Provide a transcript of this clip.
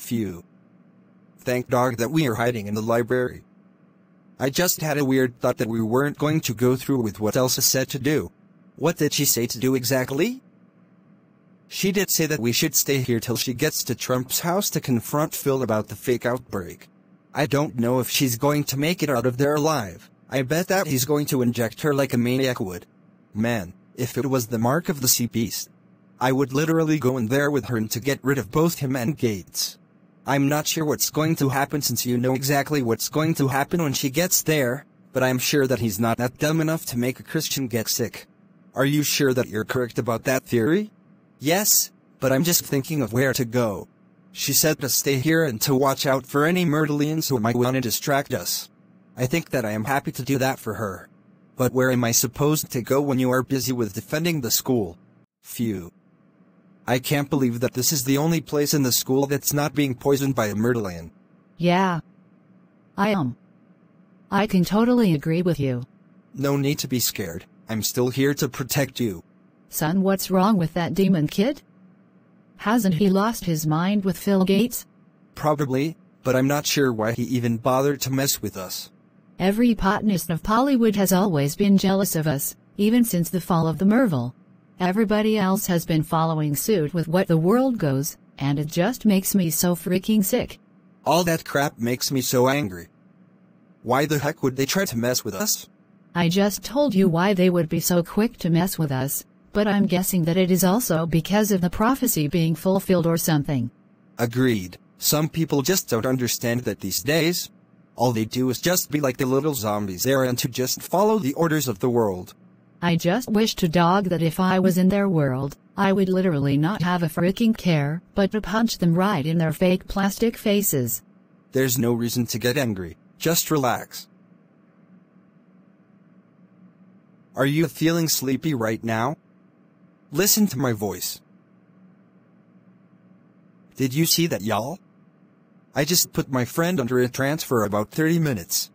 Phew. Thank dog that we are hiding in the library. I just had a weird thought that we weren't going to go through with what Elsa said to do. What did she say to do exactly? She did say that we should stay here till she gets to Trump's house to confront Phil about the fake outbreak. I don't know if she's going to make it out of there alive. I bet that he's going to inject her like a maniac would. Man, if it was the mark of the sea beast, I would literally go in there with her and to get rid of both him and Gates. I'm not sure what's going to happen since you know exactly what's going to happen when she gets there, but I'm sure that he's not that dumb enough to make a Christian get sick. Are you sure that you're correct about that theory? Yes, but I'm just thinking of where to go. She said to stay here and to watch out for any Myrtleans who might want to distract us. I think that I am happy to do that for her. But where am I supposed to go when you are busy with defending the school? Phew. I can't believe that this is the only place in the school that's not being poisoned by a Myrtlean. Yeah. I am. I can totally agree with you. No need to be scared. I'm still here to protect you. Son, what's wrong with that demon kid? Hasn't he lost his mind with Phil Gates? Probably, but I'm not sure why he even bothered to mess with us. Every botanist of Pollywood has always been jealous of us, even since the fall of the Merville. Everybody else has been following suit with what the world goes, and it just makes me so freaking sick. All that crap makes me so angry. Why the heck would they try to mess with us? I just told you why they would be so quick to mess with us, but I'm guessing that it is also because of the prophecy being fulfilled or something. Agreed. Some people just don't understand that these days, all they do is just be like the little zombies there and to just follow the orders of the world. I just wish to dog that if I was in their world, I would literally not have a freaking care, but to punch them right in their fake plastic faces. There's no reason to get angry. Just relax. Are you feeling sleepy right now? Listen to my voice. Did you see that, y'all? I just put my friend under a trance for about 30 minutes.